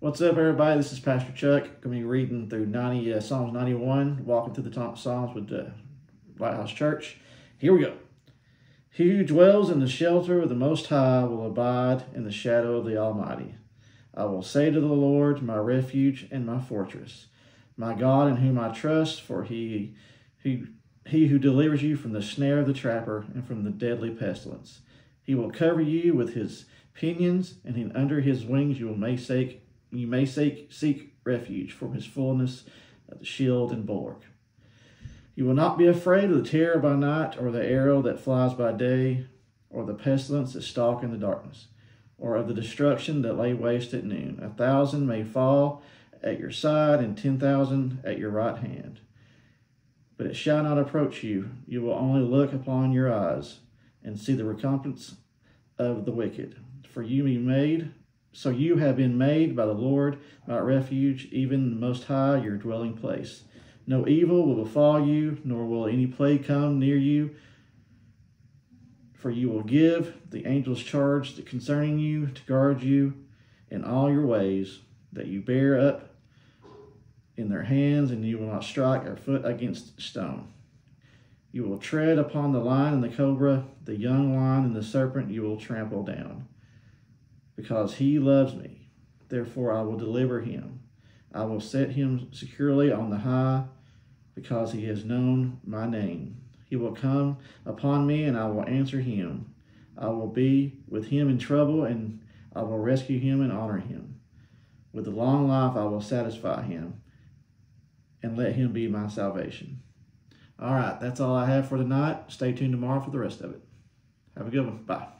What's up, everybody? This is Pastor Chuck. Going to be reading through 90 uh, Psalms 91, walking through the Psalms with the Lighthouse Church. Here we go. He who dwells in the shelter of the Most High will abide in the shadow of the Almighty. I will say to the Lord, my refuge and my fortress, my God in whom I trust, for he, he, he who delivers you from the snare of the trapper and from the deadly pestilence. He will cover you with his pinions, and under his wings you will make sake you may seek, seek refuge from his fullness at the shield and bulwark. You will not be afraid of the terror by night, or the arrow that flies by day, or the pestilence that stalk in the darkness, or of the destruction that lay waste at noon. A thousand may fall at your side, and ten thousand at your right hand. But it shall not approach you. You will only look upon your eyes and see the recompense of the wicked. For you be made so you have been made by the Lord my refuge, even the Most High, your dwelling place. No evil will befall you, nor will any plague come near you. For you will give the angels charge concerning you to guard you in all your ways, that you bear up in their hands, and you will not strike a foot against stone. You will tread upon the lion and the cobra, the young lion and the serpent you will trample down because he loves me. Therefore, I will deliver him. I will set him securely on the high because he has known my name. He will come upon me and I will answer him. I will be with him in trouble and I will rescue him and honor him. With a long life I will satisfy him and let him be my salvation. All right, that's all I have for tonight. Stay tuned tomorrow for the rest of it. Have a good one. Bye.